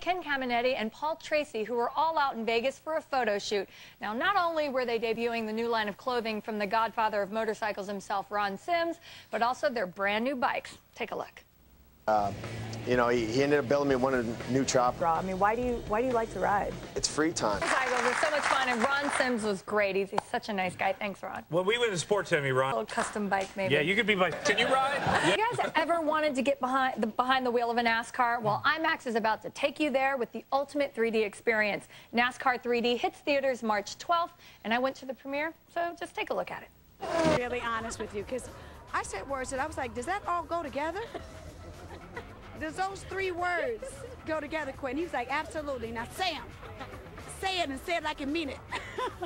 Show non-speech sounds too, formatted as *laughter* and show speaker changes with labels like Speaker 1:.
Speaker 1: Ken Caminiti and Paul Tracy, who were all out in Vegas for a photo shoot. Now, not only were they debuting the new line of clothing from the godfather of motorcycles himself, Ron Simms, but also their brand new bikes. Take a look.
Speaker 2: Uh, you know, he, he, ended up building me one of the new choppers.
Speaker 3: I mean, why do you why do you like to ride?
Speaker 2: It's free time.
Speaker 1: Motorcycles were so much fun, and Ron Simms was great. He's, he's such a nice guy. Thanks, Ron.
Speaker 4: Well, we went to Sports Enemy, Ron.
Speaker 1: A little custom bike, maybe.
Speaker 4: Yeah, you could be like, can you ride?
Speaker 1: Yeah. You guys ever wanted to get behind the behind the wheel of a NASCAR? Well, IMAX is about to take you there with the ultimate 3D experience. NASCAR 3D hits theaters March 12th, and I went to the premiere, so just take a look at it.
Speaker 5: Really honest with you, because I said words that I was like, does that all go together? Does those three words *laughs* go together, Quinn? He was like, absolutely. Now Sam. Say it and say it like you mean it. *laughs*